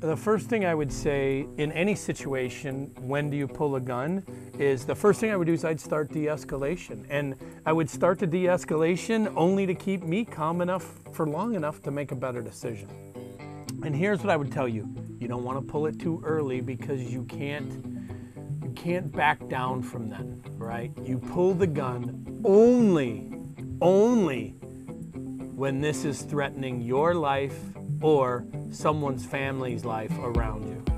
The first thing I would say in any situation, when do you pull a gun, is the first thing I would do is I'd start de escalation. And I would start the de escalation only to keep me calm enough for long enough to make a better decision. And here's what I would tell you you don't want to pull it too early because you can't. You can't back down from that, right? You pull the gun only, only when this is threatening your life or someone's family's life around you.